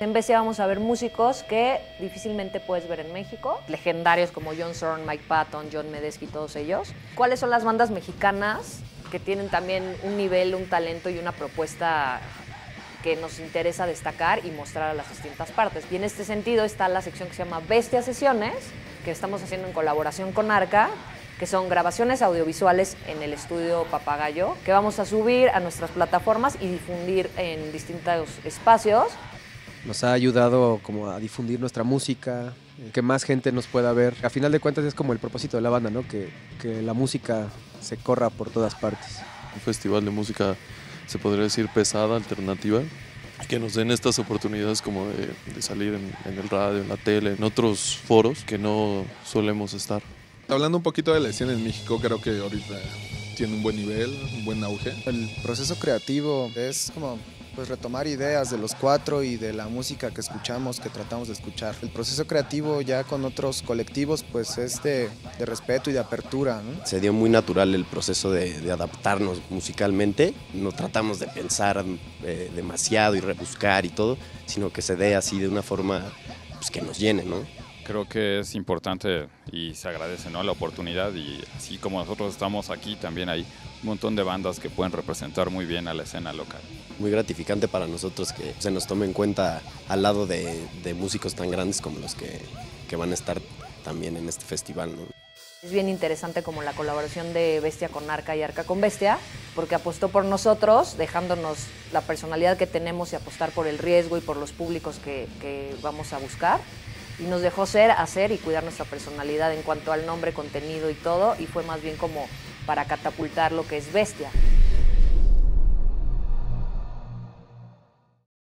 En Bestia vamos a ver músicos que difícilmente puedes ver en México, legendarios como John Zorn, Mike Patton, John Medeski, todos ellos. ¿Cuáles son las bandas mexicanas que tienen también un nivel, un talento y una propuesta que nos interesa destacar y mostrar a las distintas partes? Y en este sentido está la sección que se llama Bestia Sesiones, que estamos haciendo en colaboración con Arca, que son grabaciones audiovisuales en el estudio Papagayo, que vamos a subir a nuestras plataformas y difundir en distintos espacios nos ha ayudado como a difundir nuestra música, que más gente nos pueda ver. A final de cuentas es como el propósito de la banda, ¿no? Que, que la música se corra por todas partes. Un festival de música, se podría decir, pesada, alternativa, que nos den estas oportunidades como de, de salir en, en, el radio, en la tele, en otros foros que no solemos estar. Hablando un poquito de la escena en México, creo que ahorita tiene un buen nivel, un buen auge. El proceso creativo es como pues retomar ideas de los cuatro y de la música que escuchamos, que tratamos de escuchar. El proceso creativo ya con otros colectivos pues es de, de respeto y de apertura. ¿no? Se dio muy natural el proceso de, de adaptarnos musicalmente, no tratamos de pensar eh, demasiado y rebuscar y todo, sino que se dé así de una forma pues, que nos llene, ¿no? Creo que es importante y se agradece ¿no? la oportunidad y así como nosotros estamos aquí también hay un montón de bandas que pueden representar muy bien a la escena local. Muy gratificante para nosotros que se nos tome en cuenta al lado de, de músicos tan grandes como los que, que, van a estar también en este festival. ¿no? Es bien interesante como la colaboración de Bestia con Arca y Arca con Bestia, porque apostó por nosotros, dejándonos la personalidad que tenemos y apostar por el riesgo y por los públicos que, que vamos a buscar y nos dejó ser, hacer y cuidar nuestra personalidad en cuanto al nombre, contenido y todo, y fue más bien como para catapultar lo que es bestia.